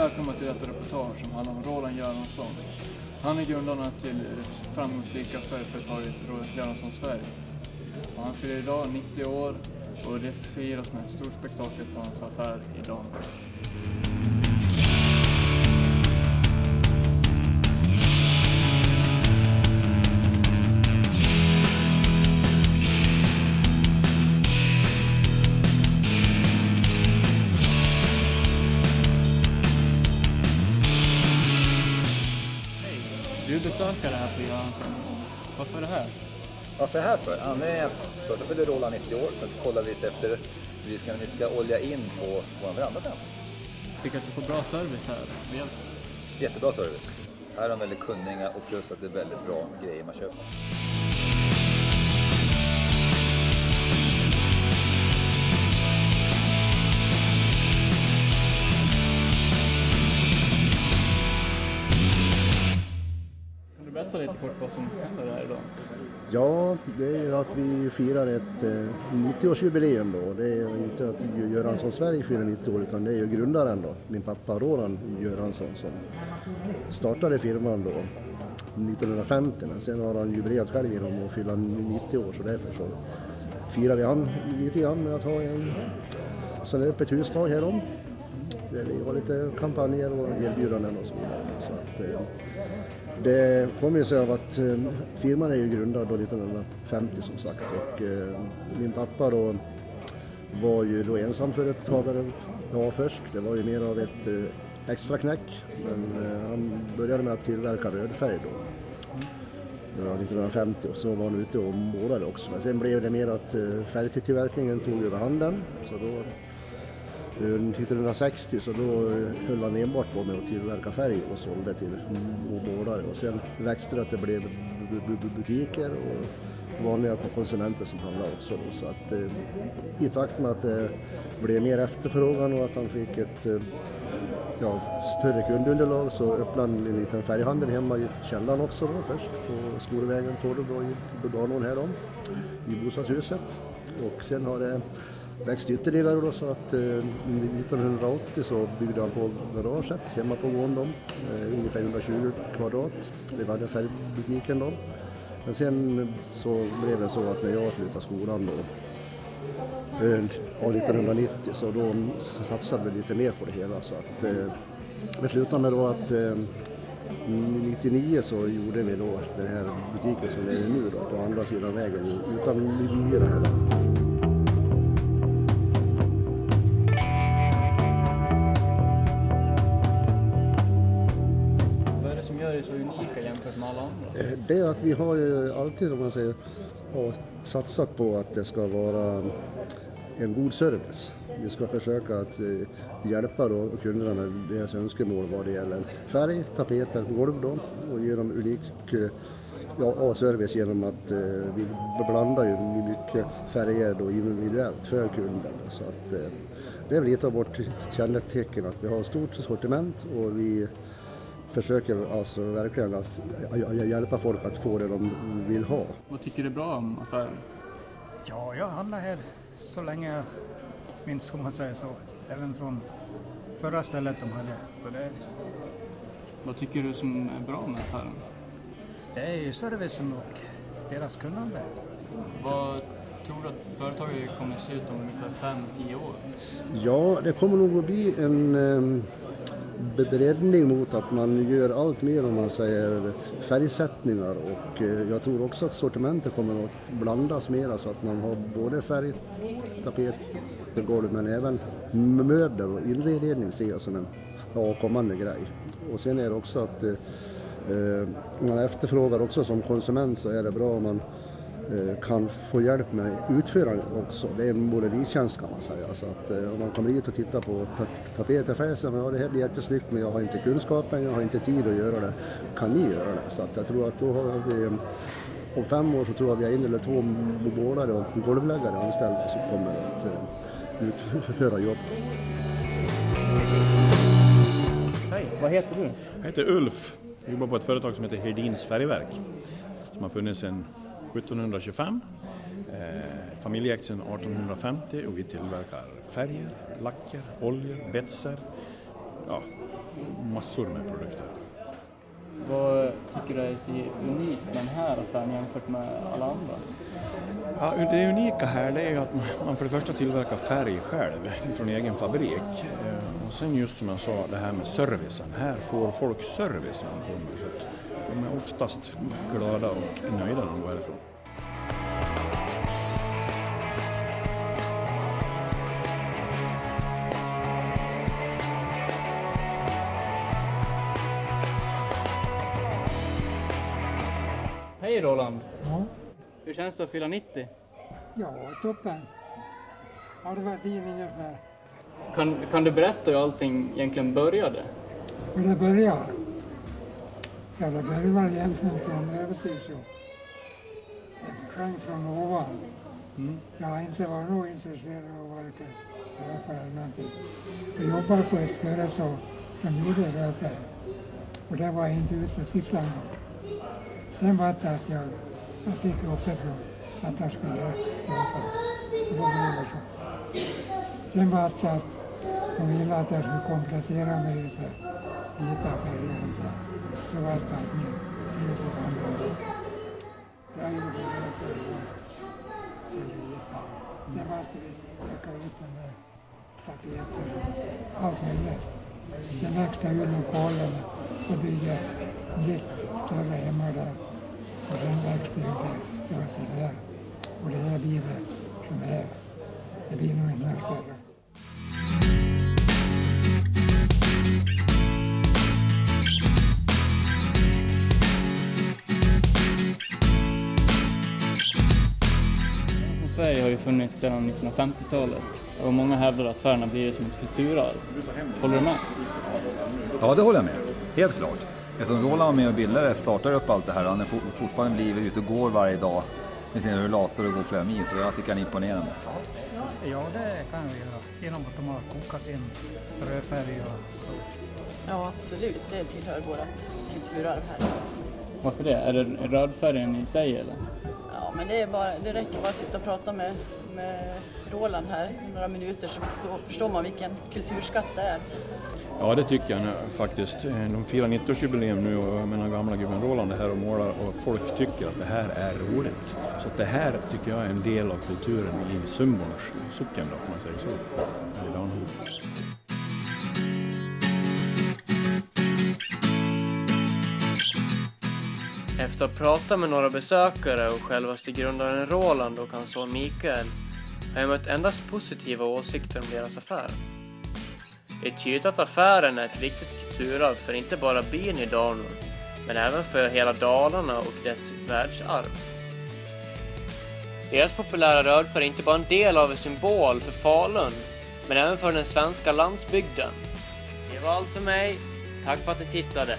Välkomna till detta reportage som handlar om Roland Göransson. Han är grundaren till det framgångsrika färgföretaget Roland Göransson Sverige. Och han fyller idag 90 år och det firas med ett stort spektakel på hans affär idag. Besökare här på Göransson. Varför är det här? Varför är det här för? Han är, först fyller Roland 90 år, sen så kollar vi lite efter vi ska, vi ska olja in på vår veranda sen. Tycker att du får bra service här? Jättebra service. Här är de väldigt kunniga och plus att det är väldigt bra grejer man köper. Berätta lite kort vad som händer här idag? Ja, det är att vi firar ett eh, 90-årsjubileum då. Det är inte att Göransson Sverige firar 90 år utan det är ju grundaren då, min pappa Roland Göransson som startade firman då 1950 men sen har han jubilerat själv genom att fylla 90 år så därför så firar vi han lite grann med att ha en sån här öppet husdag här om. Där vi har lite kampanjer och erbjudanden och så vidare. Så att, eh, det kommer ju sig av att eh, firman är ju grundad då 1950 som sagt och eh, min pappa då var ju då ensamföretagare ja, först. Det var ju mer av ett eh, extra knäck men eh, han började med att tillverka rödfärg då. Det var 1950 och så var han ute och målade också. Men sen blev det mer att eh, färgtillverkningen tog över handen. Så då, Eh, 1960 så då eh, höll han enbart på med att tillverka färg och sålde till målare. Och sen växte det att det blev butiker och vanliga konsumenter som handlade också. Då. Så att, eh, I takt med att det blev mer efterfrågan och att han fick ett eh, ja, större kundunderlag så öppnade han en liten färghandel hemma i källaren också då först på Skolvägen 12 då i Bulganon här då, i bostadshuset. Och sen har det Växte ytterligare då så att eh, 1980 så byggde han på garaget hemma på gården då, eh, ungefär 120 kvadrat. Det var den färgbutiken då. Men sen så blev det så att när jag slutade skolan då eh, 1990 så då satsade vi lite mer på det hela så att eh, det slutade med då att eh, 99 så gjorde vi då den här butiken som är nu då på andra sidan vägen utan myra här. Vi har ju alltid, om man säger, satsat på att det ska vara en god service. Vi ska försöka att eh, hjälpa då kunderna med deras önskemål vad det gäller färg, tapeter, golv då och ge dem unik eh, ja, ja, service genom att eh, vi blandar ju mycket färger då individuellt för kunden. Så att, eh, det är väl lite av vårt kännetecken att vi har ett stort sortiment och vi försöker alltså verkligen att hjälpa folk att få det de vill ha. Vad tycker du är bra om affären? Ja, jag handlar här så länge jag minns om man säger så. Även från förra stället de hade. Så det, Vad tycker du som är bra med affären? det är ju servicen och deras kunnande. Vad tror du att företaget kommer se ut om ungefär 5-10 år? Ja, det kommer nog att bli en breddning mot att man gör allt mer om man säger färgsättningar och eh, jag tror också att sortimentet kommer att blandas mera så att man har både färg, tapet, golv men även möbler och inredning ser jag som en avkommande kommande grej. Och sen är det också att eh, eh, man efterfrågar också som konsument så är det bra om man kan få hjälp med utförandet också. Det är en måleritjänst kan man säga. Så att, eh, om man kommer hit och tittar på ta tapeter så ja, det här blir jättesnyggt men jag har inte kunskapen, jag har inte tid att göra det. Kan ni göra det? Så att jag tror att då har vi om fem år så tror jag vi har en eller två målare och golvläggare anställda som kommer att eh, utföra jobb. Hej, Vad heter du? jag heter Ulf. Jag jobbar på ett företag som heter Hedins färgverk som har funnits sedan 1725. Eh, familjeägt sedan 1850 och vi tillverkar färger, lacker, oljor, betser, ja, massor med produkter. Vad tycker du är så unikt med den här affären jämfört med alla andra? Ja, det unika här det är att man för det första tillverkar färg själv från egen fabrik. Eh, och sen just som jag sa, det här med servicen. Här får folk service när de kommer. Så att de är oftast glada och nöjda när de går härifrån. Hej Roland! Ja, Hur känns det att fylla 90? ja toppen. Halva tiden ungefär. Kan, kan du berätta hur allting egentligen började? Och det börjar. Ja, det börjar väl egentligen som övertygelse. Jag sjöng från ovan. Jag har inte varit nog intresserad av varken välfärd eller någonting. Jag jobbade på ett företag som gjorde välfärd. Och där var jag inte ute och tittade en gång. Sen var det att jag, jag fick uppifrån att jag skulle göra välfärd. Och då blev det så. Sen var det att de ville att jag skulle komplettera med lite vita färger och så. Så var det att min tid och använda. Så jag gjorde det för Sen var det att vi plockade ut den där tapeten och allt möjligt. Sen växte jag ur lokalen och byggde nytt större hemma där. Och sen växte jag det jag var så här. Och det här blir det som är. Det blir nog inte något större. Funnits sedan 1950-talet och många hävdar att affären har blivit som ett kulturarv. Håller du med? Ja, det håller jag med. Helt klart. Eftersom Roland var med och bildade startar upp allt det här. Han är for- fortfarande blir ute och går varje dag med sin rullator och går flera mil. Så jag tycker han är imponerande. Ja, det kan vi göra. Genom att de har kokat sin rödfärg och så. Ja, absolut. Det tillhör vårt kulturarv här. Varför det? Är det rödfärgen i sig eller? Men det, är bara, det räcker bara att sitta och prata med, med Roland här i några minuter så förstår, man vilken kulturskatt det är. Ja, det tycker jag nu, faktiskt. Eh, de firar 90-årsjubileum nu och med gamla gubben Roland är här och målar och folk tycker att det här är roligt. Så att det här tycker jag är en del av kulturen i Sundborns socken om man säger så. Eller Danhult. Efter att ha pratat med några besökare och självaste grundaren Roland och hans son Mikael har jag mött endast positiva åsikter om deras affär. Det är tydligt att affären är ett viktigt kulturarv för inte bara byn i Dalarna, men även för hela Dalarna och dess världsarv. Deras populära rödfärg är inte bara en del av en symbol för Falun, men även för den svenska landsbygden. Det var allt för mig. Tack för att ni tittade.